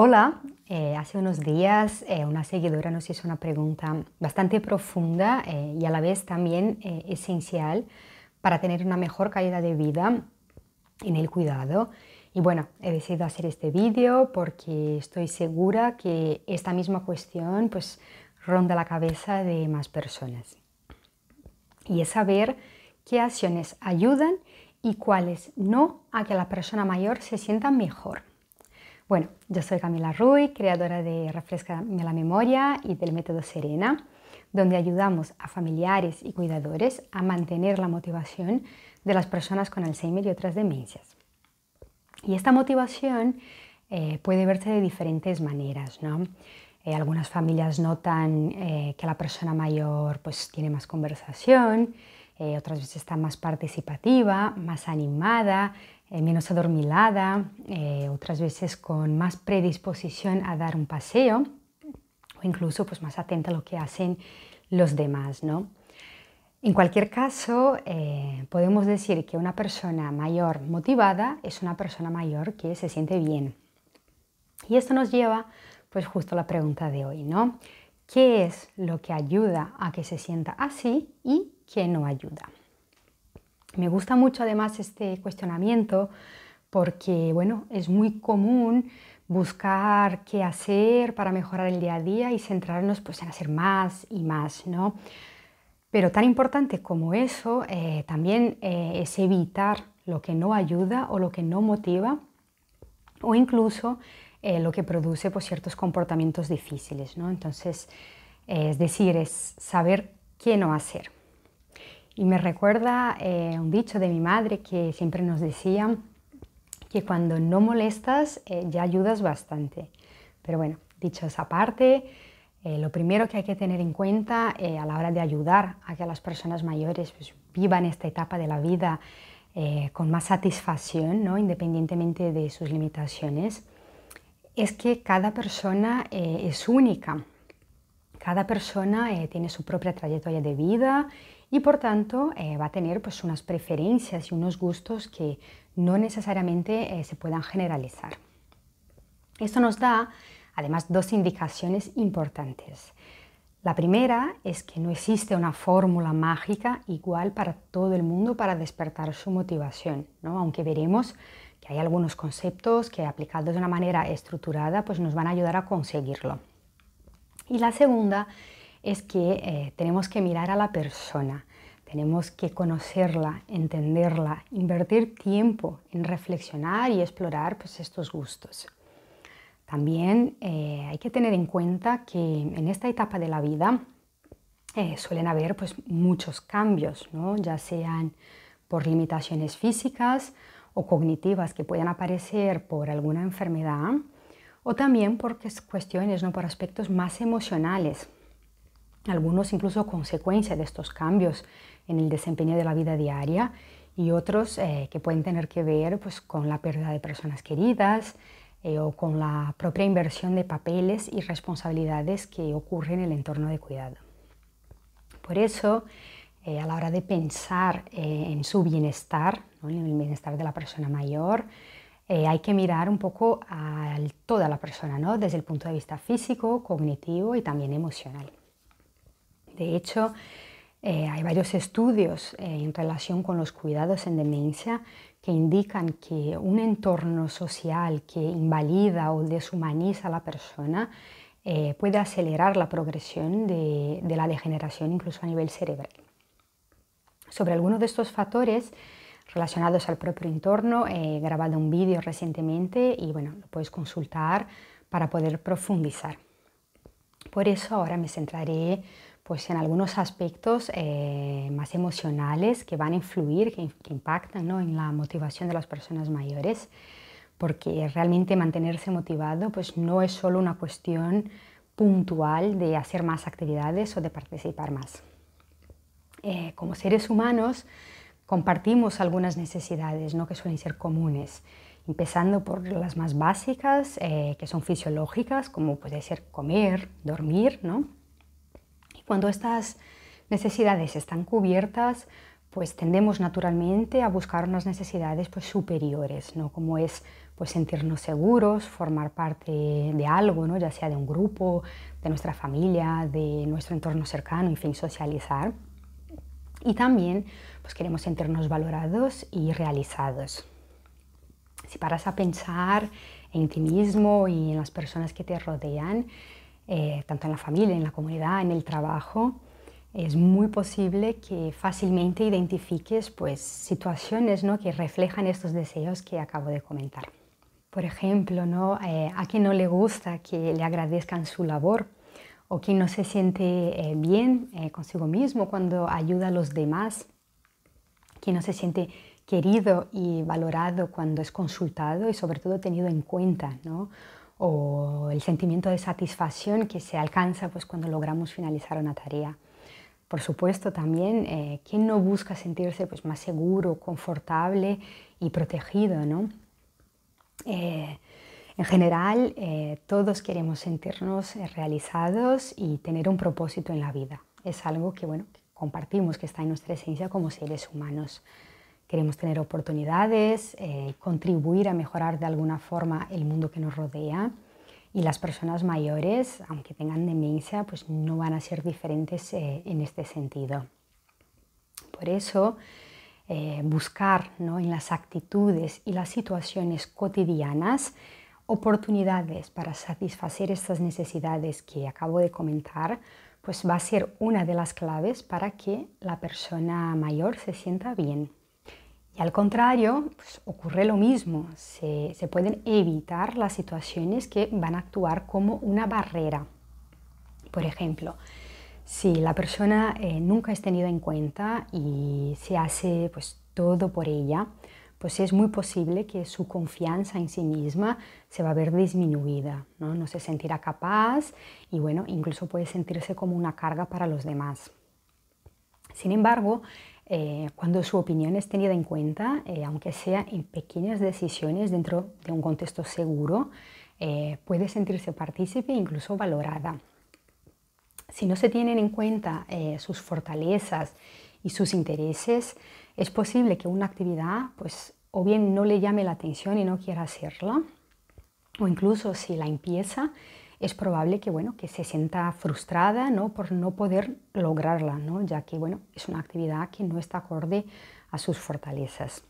Hola, eh, hace unos días eh, una seguidora nos hizo una pregunta bastante profunda eh, y a la vez también esencial para tener una mejor calidad de vida en el cuidado. Y bueno, he decidido hacer este vídeo porque estoy segura que esta misma cuestión pues ronda la cabeza de más personas. Y es saber qué acciones ayudan y cuáles no a que la persona mayor se sienta mejor. Bueno, yo soy Camila Ruy, creadora de Refrescame la Memoria y del método Serena, donde ayudamos a familiares y cuidadores a mantener la motivación de las personas con Alzheimer y otras demencias. Y esta motivación eh, puede verse de diferentes maneras, ¿no? Eh, algunas familias notan eh, que la persona mayor pues, tiene más conversación, otras veces está más participativa, más animada, eh, menos adormilada, eh, otras veces con más predisposición a dar un paseo o incluso pues, más atenta a lo que hacen los demás. ¿no? En cualquier caso, eh, podemos decir que una persona mayor motivada es una persona mayor que se siente bien. Y esto nos lleva pues justo a la pregunta de hoy, ¿no? ¿Qué es lo que ayuda a que se sienta así y qué no ayuda? Me gusta mucho además este cuestionamiento porque bueno, es muy común buscar qué hacer para mejorar el día a día y centrarnos pues, en hacer más y más, ¿no? Pero tan importante como eso, eh, también eh, es evitar lo que no ayuda o lo que no motiva o incluso eh, lo que produce pues, ciertos comportamientos difíciles. ¿no? Entonces, es decir, es saber qué no hacer. Y me recuerda eh, un dicho de mi madre que siempre nos decía que cuando no molestas eh, ya ayudas bastante. Pero bueno, dicho esa parte, eh, lo primero que hay que tener en cuenta a la hora de ayudar a que las personas mayores pues, vivan esta etapa de la vida con más satisfacción, ¿no? independientemente de sus limitaciones, es que cada persona es única. Cada persona tiene su propia trayectoria de vida y por tanto eh, va a tener pues, unas preferencias y unos gustos que no necesariamente eh, se puedan generalizar. Esto nos da además dos indicaciones importantes. La primera es que no existe una fórmula mágica igual para todo el mundo para despertar su motivación, ¿no? aunque veremos que hay algunos conceptos que aplicados de una manera estructurada pues nos van a ayudar a conseguirlo. Y la segunda es que eh, tenemos que mirar a la persona, tenemos que conocerla, entenderla, invertir tiempo en reflexionar y explorar pues, estos gustos. También eh, hay que tener en cuenta que en esta etapa de la vida eh, suelen haber pues, muchos cambios, ¿no? ya sean por limitaciones físicas o cognitivas que puedan aparecer por alguna enfermedad o también por cuestiones, ¿no? por aspectos más emocionales algunos incluso consecuencia de estos cambios en el desempeño de la vida diaria y otros eh, que pueden tener que ver pues, con la pérdida de personas queridas eh, o con la propia inversión de papeles y responsabilidades que ocurren en el entorno de cuidado. Por eso, eh, a la hora de pensar en su bienestar, en el bienestar de la persona mayor, hay que mirar un poco a toda la persona, ¿no? desde el punto de vista físico, cognitivo y también emocional. De hecho, eh, hay varios estudios eh, en relación con los cuidados en demencia que indican que un entorno social que invalida o deshumaniza a la persona eh, puede acelerar la progresión de, la degeneración incluso a nivel cerebral. Sobre algunos de estos factores relacionados al propio entorno he grabado un vídeo recientemente y bueno, lo puedes consultar para poder profundizar. Por eso ahora me centraré pues en algunos aspectos eh, más emocionales que van a influir, que, impactan en la motivación de las personas mayores, porque realmente mantenerse motivado pues no es solo una cuestión puntual de hacer más actividades o de participar más. Eh, como seres humanos compartimos algunas necesidades ¿no? que suelen ser comunes, empezando por las más básicas, eh, que son fisiológicas, como puede ser comer, dormir, ¿no? Cuando estas necesidades están cubiertas, pues tendemos naturalmente a buscar unas necesidades pues, superiores, ¿no? como es pues sentirnos seguros, formar parte de algo, ¿no? ya sea de un grupo, de nuestra familia, de nuestro entorno cercano, en fin, socializar. Y también pues queremos sentirnos valorados y realizados. Si paras a pensar en ti mismo y en las personas que te rodean, eh, tanto en la familia, en la comunidad, en el trabajo, es muy posible que fácilmente identifiques pues, situaciones ¿no? que reflejan estos deseos que acabo de comentar. Por ejemplo, ¿no? Eh, a quien no le gusta que le agradezcan su labor o quien no se siente eh, bien consigo mismo cuando ayuda a los demás, quien no se siente querido y valorado cuando es consultado y sobre todo tenido en cuenta, ¿no? o el sentimiento de satisfacción que se alcanza pues, cuando logramos finalizar una tarea. Por supuesto, también, eh, ¿quién no busca sentirse pues, más seguro, confortable y protegido? ¿no? Eh, en general, eh, todos queremos sentirnos eh, realizados y tener un propósito en la vida. Es algo que, bueno, compartimos, que está en nuestra esencia como seres humanos. Queremos tener oportunidades, eh, contribuir a mejorar de alguna forma el mundo que nos rodea. Y las personas mayores, aunque tengan demencia, pues no van a ser diferentes en este sentido. Por eso, buscar ¿no? en las actitudes y las situaciones cotidianas oportunidades para satisfacer estas necesidades que acabo de comentar, pues va a ser una de las claves para que la persona mayor se sienta bien. Y al contrario, pues ocurre lo mismo, se, pueden evitar las situaciones que van a actuar como una barrera. Por ejemplo, si la persona eh, nunca es tenida en cuenta y se hace pues todo por ella, pues es muy posible que su confianza en sí misma se va a ver disminuida, ¿no? se sentirá capaz y bueno, incluso puede sentirse como una carga para los demás. Sin embargo, eh, cuando su opinión es tenida en cuenta, eh, aunque sea en pequeñas decisiones dentro de un contexto seguro, eh, puede sentirse partícipe e incluso valorada. Si no se tienen en cuenta sus fortalezas y sus intereses, es posible que una actividad pues, o bien no le llame la atención y no quiera hacerla, o incluso si la empieza, es probable que, bueno, que se sienta frustrada ¿no? por no poder lograrla, ¿no? ya que bueno, es una actividad que no está acorde a sus fortalezas.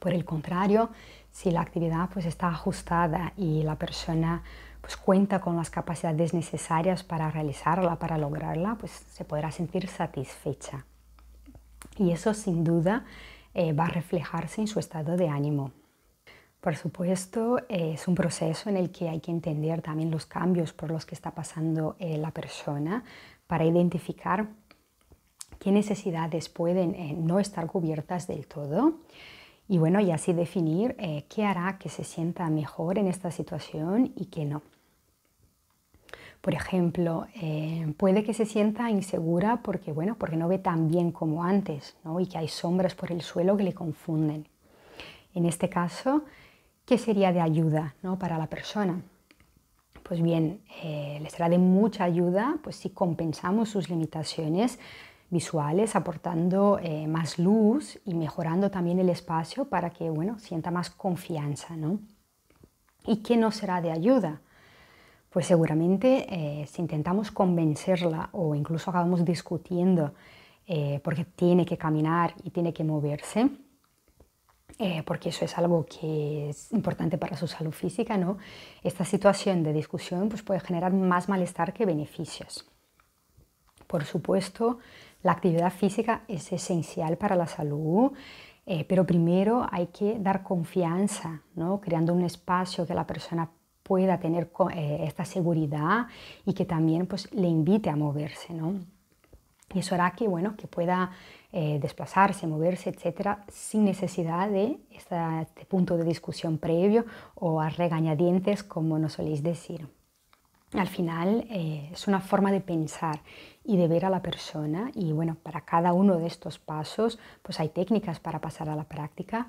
Por el contrario, si la actividad pues, está ajustada y la persona pues, cuenta con las capacidades necesarias para realizarla, para lograrla, pues se podrá sentir satisfecha. Y eso sin duda eh, va a reflejarse en su estado de ánimo. Por supuesto, eh, es un proceso en el que hay que entender también los cambios por los que está pasando eh, la persona para identificar qué necesidades pueden no estar cubiertas del todo y bueno, y así definir qué hará que se sienta mejor en esta situación y qué no. Por ejemplo, eh, puede que se sienta insegura porque, bueno, porque no ve tan bien como antes y que hay sombras por el suelo que le confunden. En este caso, ¿qué sería de ayuda para la persona? Pues bien, eh, le será de mucha ayuda pues, si compensamos sus limitaciones visuales aportando eh, más luz y mejorando también el espacio para que bueno, sienta más confianza. ¿no? ¿Y qué no será de ayuda? Pues seguramente eh, si intentamos convencerla o incluso acabamos discutiendo eh, porque tiene que caminar y tiene que moverse, eh, porque eso es algo que es importante para su salud física, ¿no? esta situación de discusión pues, puede generar más malestar que beneficios. Por supuesto, la actividad física es esencial para la salud, pero primero hay que dar confianza, ¿no? creando un espacio que la persona pueda tener eh, esta seguridad y que también pues, le invite a moverse. ¿no? Y eso hará que, bueno, que pueda eh, desplazarse, moverse, etcétera, sin necesidad de este punto de discusión previo o a regañadientes, como nos soléis decir. Al final eh, es una forma de pensar y de ver a la persona y bueno, para cada uno de estos pasos pues hay técnicas para pasar a la práctica,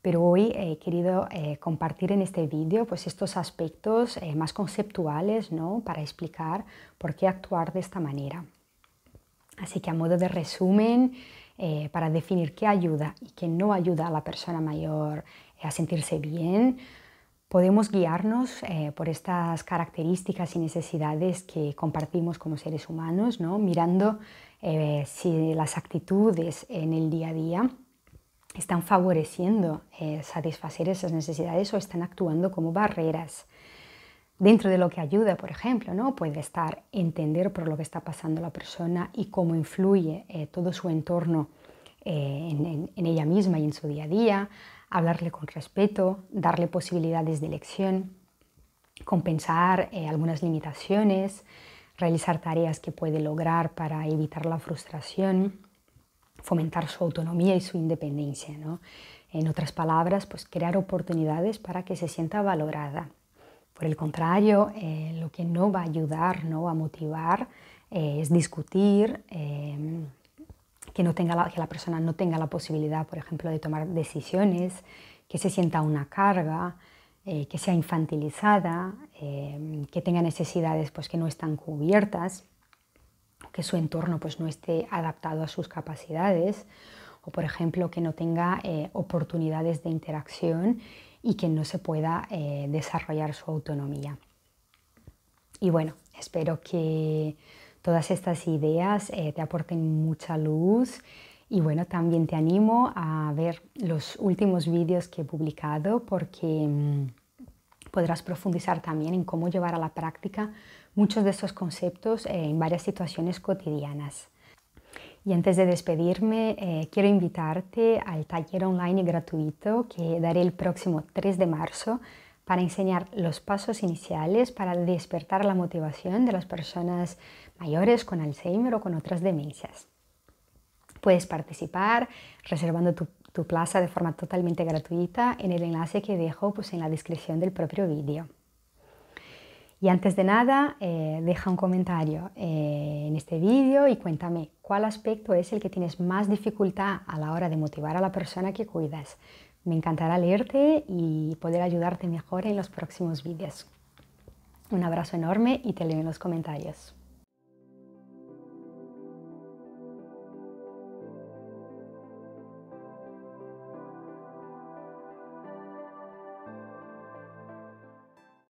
pero hoy he querido eh, compartir en este vídeo pues estos aspectos eh, más conceptuales ¿no? para explicar por qué actuar de esta manera. Así que a modo de resumen, eh, para definir qué ayuda y qué no ayuda a la persona mayor a sentirse bien, podemos guiarnos eh, por estas características y necesidades que compartimos como seres humanos, ¿no? mirando eh, si las actitudes en el día a día están favoreciendo eh, satisfacer esas necesidades o están actuando como barreras. Dentro de lo que ayuda, por ejemplo, ¿no? puede estar entender por lo que está pasando la persona y cómo influye todo su entorno en, en ella misma y en su día a día, hablarle con respeto, darle posibilidades de elección, compensar eh, algunas limitaciones, realizar tareas que puede lograr para evitar la frustración, fomentar su autonomía y su independencia. En otras palabras, pues crear oportunidades para que se sienta valorada. Por el contrario, eh, lo que no va a ayudar, no va a motivar, eh, es discutir, que, no tenga la, que la persona no tenga la posibilidad, por ejemplo, de tomar decisiones, que se sienta una carga, eh, que sea infantilizada, eh, que tenga necesidades pues, que no están cubiertas, que su entorno pues, no esté adaptado a sus capacidades, o por ejemplo que no tenga eh, oportunidades de interacción y que no se pueda desarrollar su autonomía. Y bueno, espero que todas estas ideas eh, te aporten mucha luz y bueno, también te animo a ver los últimos vídeos que he publicado porque mm, podrás profundizar también en cómo llevar a la práctica muchos de estos conceptos eh, en varias situaciones cotidianas. Y antes de despedirme, eh, quiero invitarte al taller online gratuito que daré el próximo 3 de marzo para enseñar los pasos iniciales para despertar la motivación de las personas mayores con Alzheimer o con otras demencias. Puedes participar reservando tu, plaza de forma totalmente gratuita en el enlace que dejo pues, en la descripción del propio vídeo. Y antes de nada, eh, deja un comentario eh, en este vídeo y cuéntame cuál aspecto es el que tienes más dificultad a la hora de motivar a la persona que cuidas. Me encantará leerte y poder ayudarte mejor en los próximos vídeos. Un abrazo enorme y te leo en los comentarios.